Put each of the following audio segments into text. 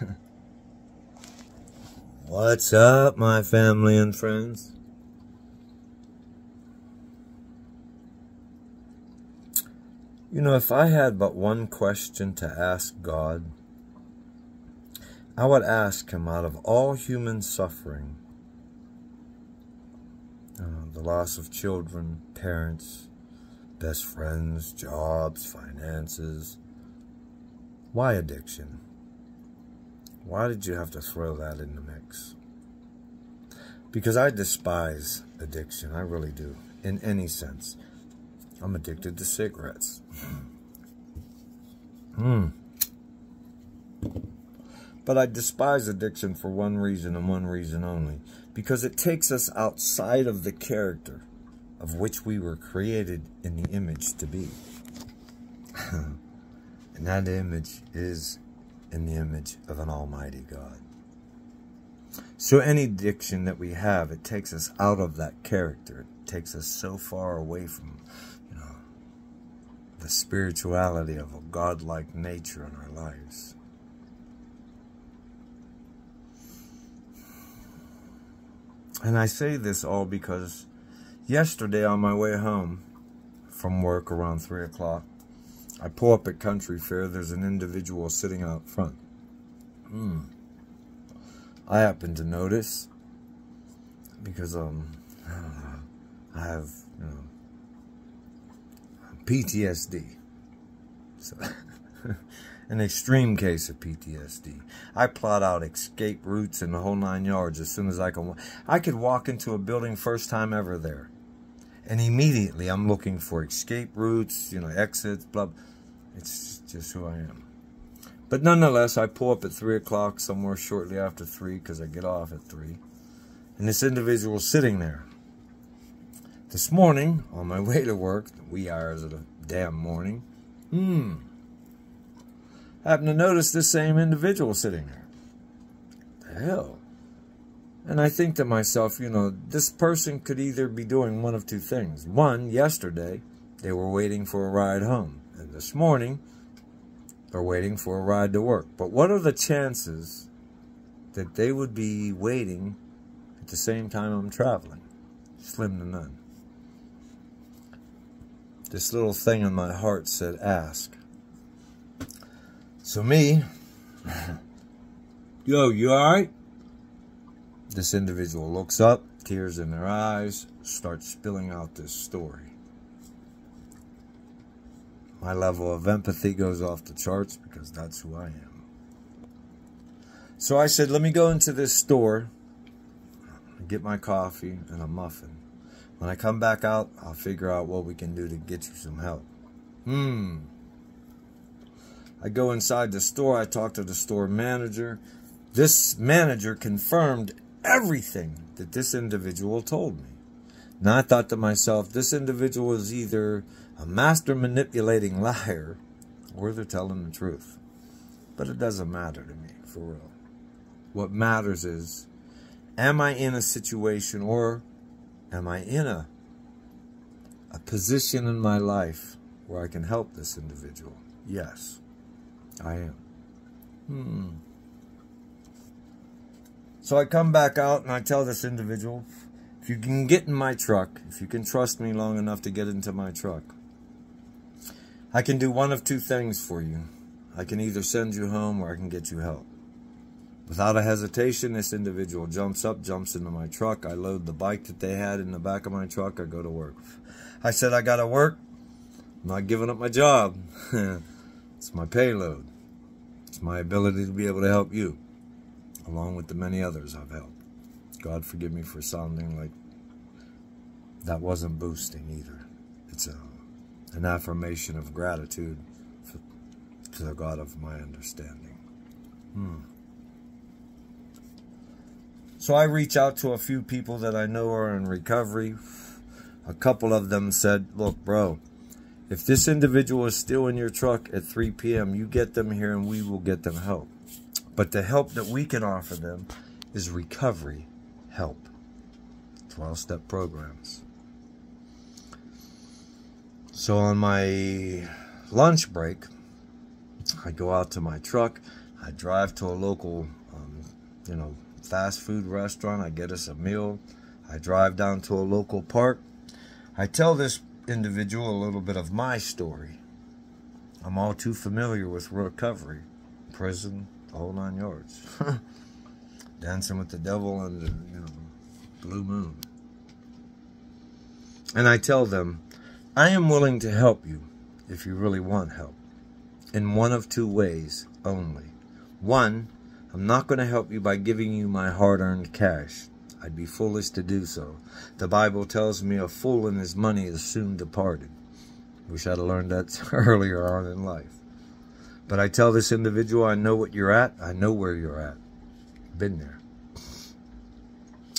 What's up, my family and friends? You know, if I had but one question to ask God, I would ask Him out of all human suffering, uh, the loss of children, parents, best friends, jobs, finances, why addiction? Why did you have to throw that in the mix? Because I despise addiction. I really do. In any sense. I'm addicted to cigarettes. Hmm. But I despise addiction for one reason and one reason only. Because it takes us outside of the character of which we were created in the image to be. and that image is in the image of an almighty God. So any addiction that we have, it takes us out of that character. It takes us so far away from, you know, the spirituality of a godlike nature in our lives. And I say this all because yesterday on my way home from work around 3 o'clock, I pull up at Country Fair. There's an individual sitting out front. Hmm. I happen to notice because um I, have you know PTSD. So an extreme case of PTSD. I plot out escape routes and the whole nine yards as soon as I can. I could walk into a building first time ever there. And immediately I'm looking for escape routes, you know, exits, blah, blah. It's just who I am. But nonetheless, I pull up at 3 o'clock somewhere shortly after 3 because I get off at 3. And this individual is sitting there. This morning, on my way to work, the wee hours of the damn morning, hmm, happened to notice this same individual sitting there. The hell? And I think to myself, you know, this person could either be doing one of two things. One, yesterday, they were waiting for a ride home. This morning, they're waiting for a ride to work. But what are the chances that they would be waiting at the same time I'm traveling? Slim to none. This little thing in my heart said, ask. So me, yo, you alright? This individual looks up, tears in their eyes, starts spilling out this story. My level of empathy goes off the charts because that's who I am. So I said, let me go into this store, get my coffee and a muffin. When I come back out, I'll figure out what we can do to get you some help. Hmm. I go inside the store, I talk to the store manager. This manager confirmed everything that this individual told me. Now I thought to myself, this individual is either a master manipulating liar or they're telling the truth. But it doesn't matter to me, for real. What matters is, am I in a situation or am I in a, a position in my life where I can help this individual? Yes, I am. Hmm. So I come back out and I tell this individual, if you can get in my truck, if you can trust me long enough to get into my truck, I can do one of two things for you. I can either send you home or I can get you help. Without a hesitation, this individual jumps up, jumps into my truck. I load the bike that they had in the back of my truck. I go to work. I said, I got to work. I'm not giving up my job. it's my payload. It's my ability to be able to help you along with the many others I've helped. God forgive me for sounding like that wasn't boosting either. It's a, an affirmation of gratitude for, to the God of my understanding. Hmm. So I reach out to a few people that I know are in recovery. A couple of them said, look, bro, if this individual is still in your truck at 3 p.m., you get them here and we will get them help. But the help that we can offer them is recovery help. 12 step programs. So on my lunch break, I go out to my truck. I drive to a local, um, you know, fast food restaurant. I get us a meal. I drive down to a local park. I tell this individual a little bit of my story. I'm all too familiar with recovery, prison, whole nine yards. Dancing with the devil under, uh, you know, blue moon. And I tell them, I am willing to help you if you really want help. In one of two ways only. One, I'm not going to help you by giving you my hard earned cash. I'd be foolish to do so. The Bible tells me a fool and his money is soon departed. Wish I'd have learned that earlier on in life. But I tell this individual, I know what you're at. I know where you're at. Been there.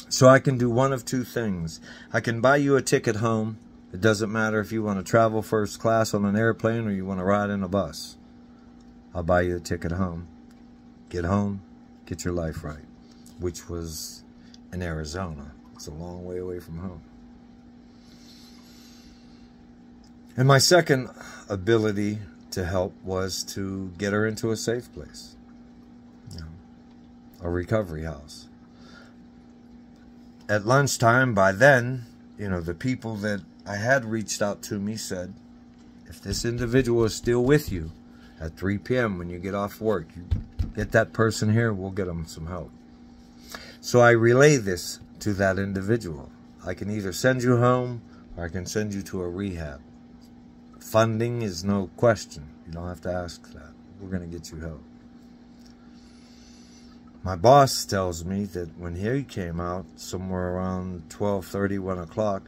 So I can do one of two things. I can buy you a ticket home. It doesn't matter if you want to travel first class on an airplane or you want to ride in a bus. I'll buy you a ticket home. Get home, get your life right. Which was in Arizona. It's a long way away from home. And my second ability to help was to get her into a safe place, a recovery house. At lunchtime, by then, you know, the people that I had reached out to me said, if this individual is still with you at 3 p.m. when you get off work, you get that person here, we'll get them some help. So I relay this to that individual. I can either send you home or I can send you to a rehab. Funding is no question. You don't have to ask that. We're going to get you help. My boss tells me that when he came out, somewhere around 12.30, 1 o'clock,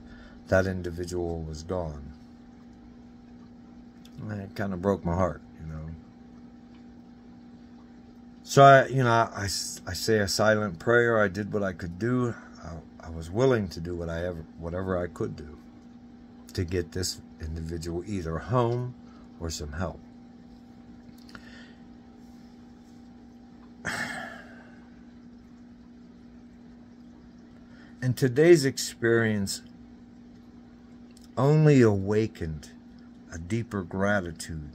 that individual was gone. It kind of broke my heart, you know. So, I, you know, I, I say a silent prayer. I did what I could do. I, I was willing to do what I ever, whatever I could do to get this individual either home or some help. And today's experience only awakened a deeper gratitude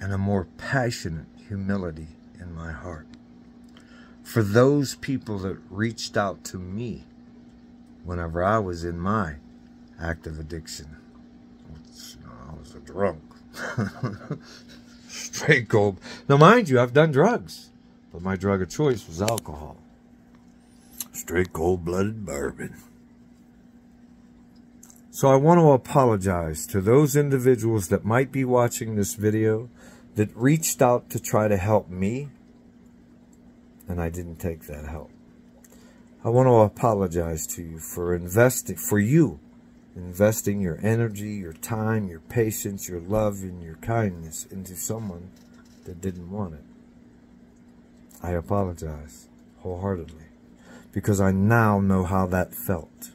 and a more passionate humility in my heart for those people that reached out to me whenever I was in my active addiction. I was a drunk. Straight cold. Now, mind you, I've done drugs, but my drug of choice was alcohol. Straight cold blooded bourbon. So I want to apologize to those individuals that might be watching this video that reached out to try to help me, and I didn't take that help. I want to apologize to you for investing, for you, investing your energy, your time, your patience, your love, and your kindness into someone that didn't want it. I apologize wholeheartedly because I now know how that felt.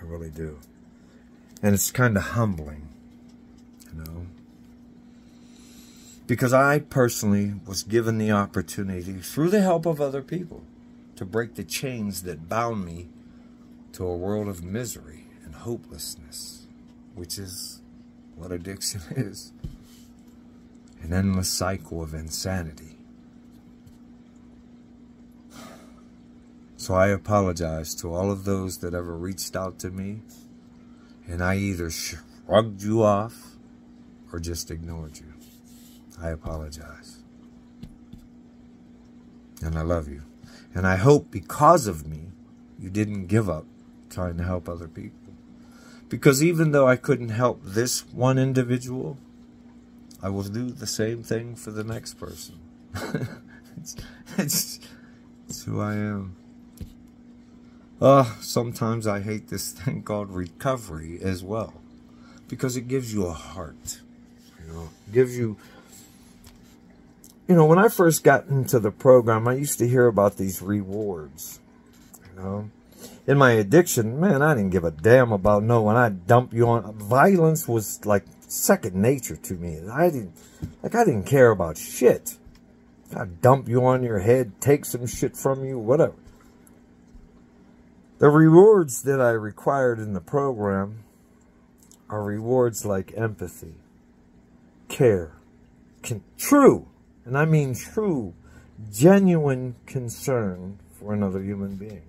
I really do. And it's kind of humbling, you know. Because I personally was given the opportunity through the help of other people to break the chains that bound me to a world of misery and hopelessness, which is what addiction is an endless cycle of insanity. So I apologize to all of those that ever reached out to me, and I either shrugged you off or just ignored you. I apologize. And I love you. And I hope because of me, you didn't give up trying to help other people. Because even though I couldn't help this one individual, I will do the same thing for the next person. it's, it's, it's who I am. Uh, sometimes I hate this thing called recovery as well. Because it gives you a heart. You know, gives you you know, when I first got into the program, I used to hear about these rewards. You know, in my addiction, man, I didn't give a damn about no when I dump you on. Violence was like second nature to me. I didn't, like, I didn't care about shit. I dump you on your head, take some shit from you, whatever. The rewards that I required in the program are rewards like empathy, care, can, true, and I mean true, genuine concern for another human being.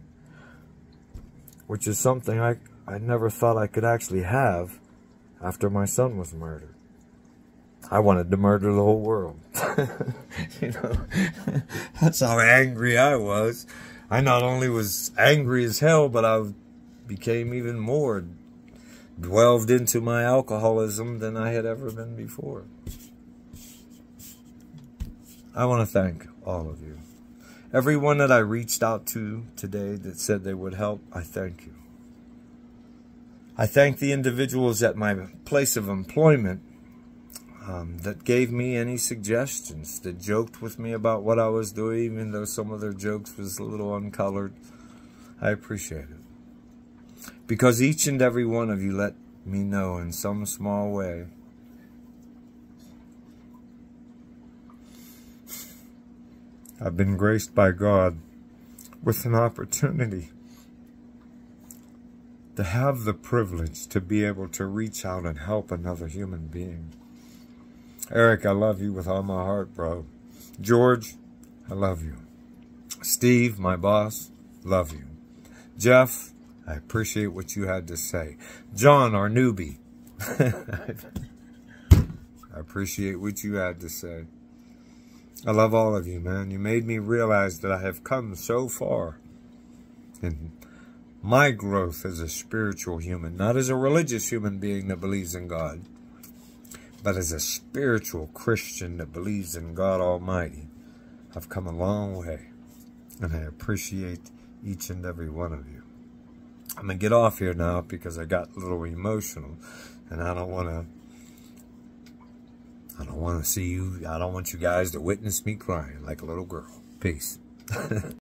Which is something I, I never thought I could actually have after my son was murdered. I wanted to murder the whole world. you know, that's how angry I was. I not only was angry as hell, but I became even more delved into my alcoholism than I had ever been before. I want to thank all of you. Everyone that I reached out to today that said they would help, I thank you. I thank the individuals at my place of employment um, that gave me any suggestions, that joked with me about what I was doing, even though some of their jokes was a little uncolored. I appreciate it. Because each and every one of you let me know in some small way I've been graced by God with an opportunity to have the privilege to be able to reach out and help another human being. Eric, I love you with all my heart, bro. George, I love you. Steve, my boss, love you. Jeff, I appreciate what you had to say. John, our newbie, I appreciate what you had to say. I love all of you, man. You made me realize that I have come so far in my growth as a spiritual human, not as a religious human being that believes in God, but as a spiritual Christian that believes in God Almighty, I've come a long way. And I appreciate each and every one of you. I'm going to get off here now because I got a little emotional. And I don't want to... I don't want to see you... I don't want you guys to witness me crying like a little girl. Peace.